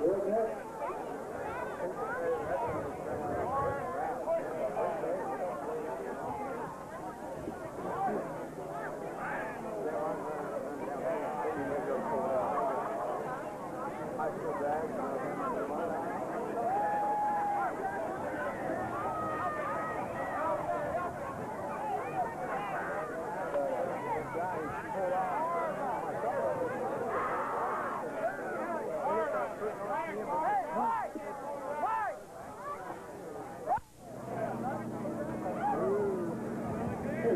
Good